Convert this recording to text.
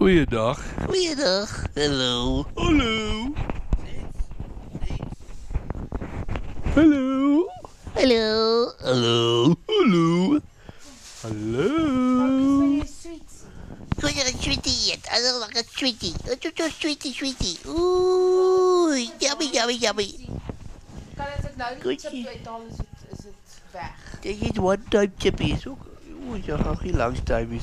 Goeiedag. Goeiedag. Hallo. Hallo. Hallo. Hallo. Hallo. Hallo. Hallo. Goeiedag, sweetie. Hallo, lekker sweetie. Oh, zo, zo, sweetie, sweetie. Oeh, yummy, yummy, yummy. Kan het ook nou niet chip zie. uithaal, is het, is het weg. Dit is one time chippy. Is ook... Oeh, zo gaan geen lunchtime is.